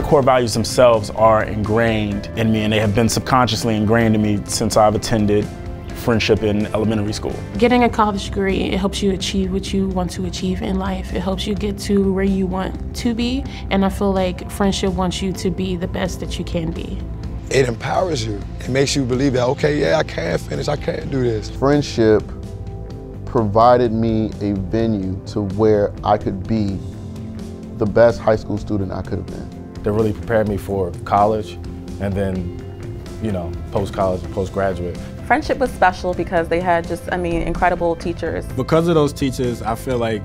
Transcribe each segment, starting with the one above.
core values themselves are ingrained in me and they have been subconsciously ingrained in me since I've attended friendship in elementary school. Getting a college degree, it helps you achieve what you want to achieve in life. It helps you get to where you want to be. And I feel like friendship wants you to be the best that you can be. It empowers you. It makes you believe that, okay, yeah, I can finish, I can do this. Friendship provided me a venue to where I could be the best high school student I could have been. They really prepared me for college and then, you know, post-college, post-graduate. Friendship was special because they had just, I mean, incredible teachers. Because of those teachers, I feel like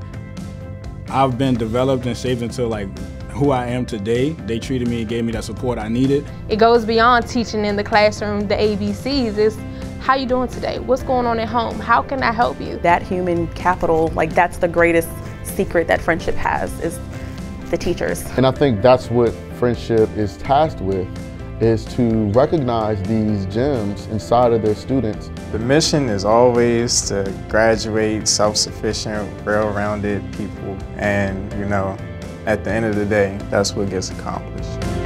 I've been developed and shaped into like who I am today. They treated me and gave me that support I needed. It goes beyond teaching in the classroom, the ABCs. It's how you doing today? What's going on at home? How can I help you? That human capital, like that's the greatest secret that friendship has is the teachers. And I think that's what friendship is tasked with is to recognize these gems inside of their students. The mission is always to graduate self-sufficient, well-rounded people. And, you know, at the end of the day, that's what gets accomplished.